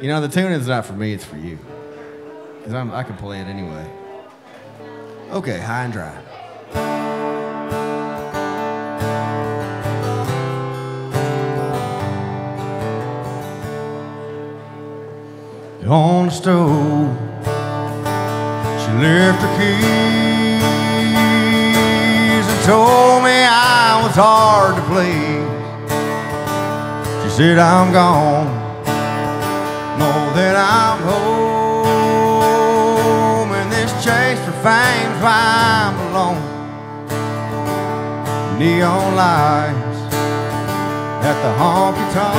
You know, the tune is not for me, it's for you. Because I can play it anyway. Okay, high and dry. On the stove, she left her keys and told me I was hard to please. Said, I'm gone, know that I'm home, and this chase for fame's why I'm alone. Neon lights at the honky tonk.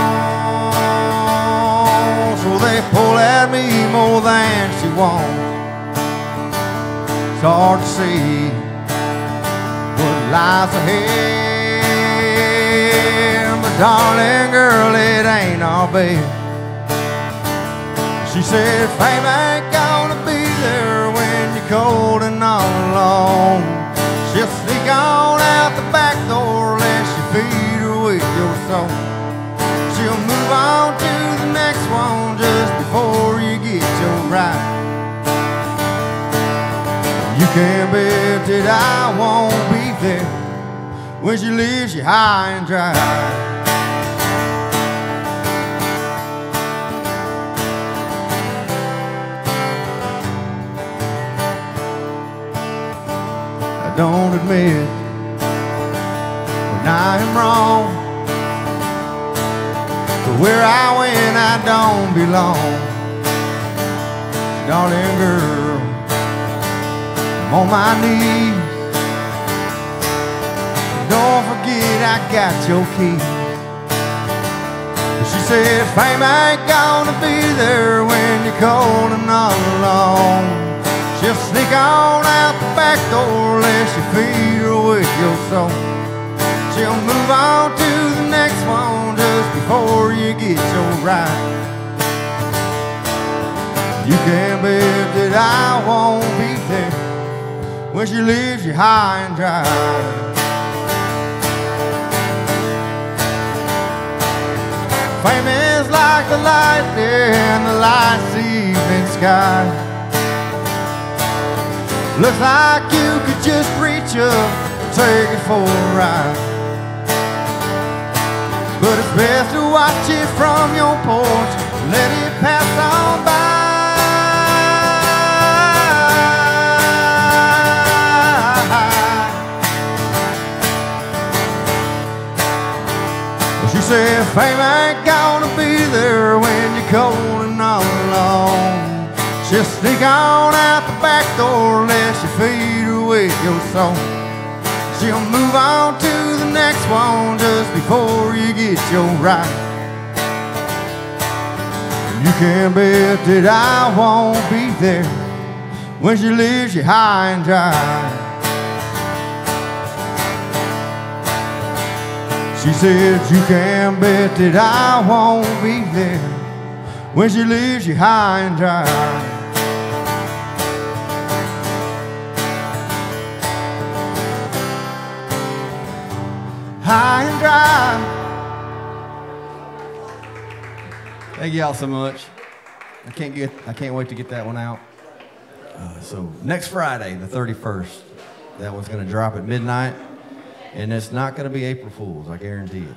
So they pull at me more than she wants. It's hard to see what lies ahead. Darling girl, it ain't all bad. She said, fame ain't gonna be there when you're cold and all alone. She'll sneak on out the back door unless you feed her with your soul. She'll move on to the next one just before you get your ride. You can't bet that I won't be there when she leaves you high and dry. Admit when I am wrong. But where I went, I don't belong. Darling girl, I'm on my knees. Don't forget I got your keys. She said, fame ain't gonna be there when you're cold and all alone. She'll sneak on out the back door unless you with your soul. She'll move on to the next one just before you get your ride. You can't bet that I won't be there when she leaves you high and dry. Fame is like the light in the last evening sky. Looks like you could just reach up take it for a ride. But it's best to watch it from your porch let it pass on by. She said, fame ain't gonna be there when you're cold and all alone. She'll sneak on out the back door unless you feed with your soul. She'll move on to the next one just before you get your ride. You can bet that I won't be there when she leaves you high and dry. She said, You can bet that I won't be there when she leaves you high and dry. High and dry. Thank y'all so much. I can't get. I can't wait to get that one out. Uh, so next Friday, the 31st, that one's going to drop at midnight. And it's not going to be April Fool's, I guarantee it.